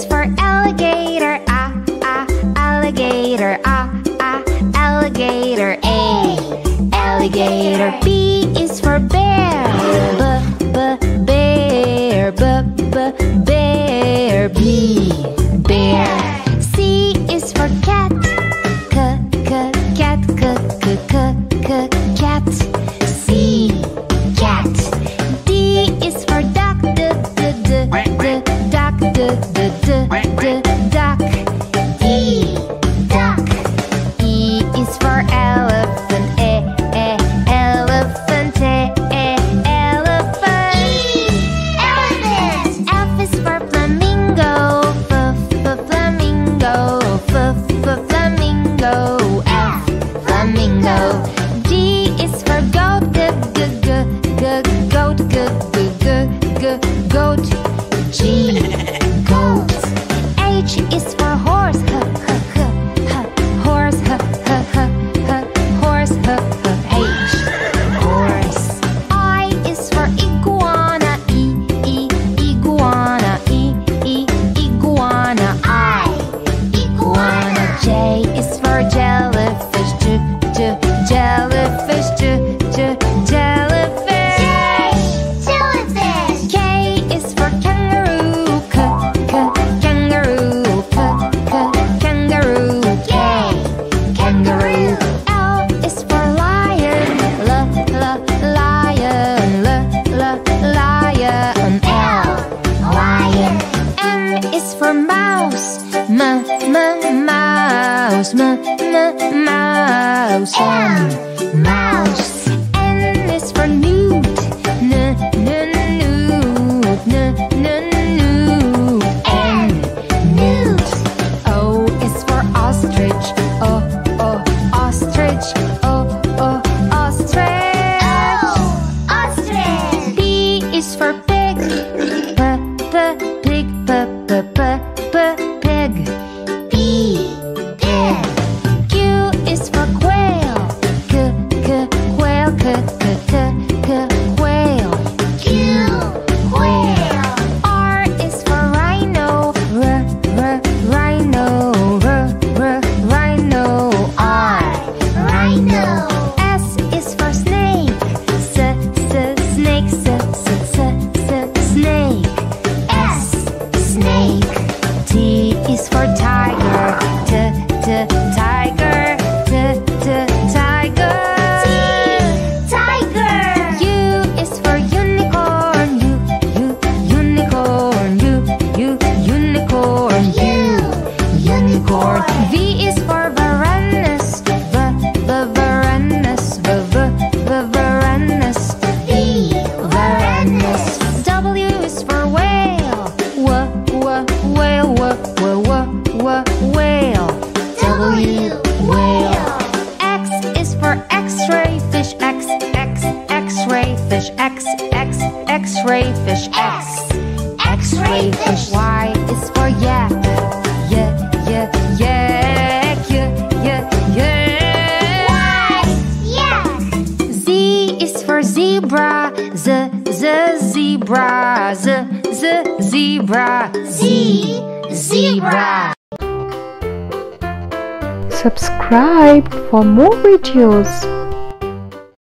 is for alligator, ah, ah, alligator, ah, ah, alligator, A, alligator. B is for bear, b, b, bear, b, b, bear, B, bear. C is for cat, c, c, cat, c, c, c, c, cat. J mouse, m m mouse, m m mouse, m mouse. pig. P pig. Q is for quail. Q, q, quail, q, q. is for Thai. X-ray fish X X X-ray fish X. X-ray fish Y is for yak Yeah yeah yak yeah. Yeah is for zebra. Z Z zebra. Z Z zebra. Z zebra. Subscribe for more videos.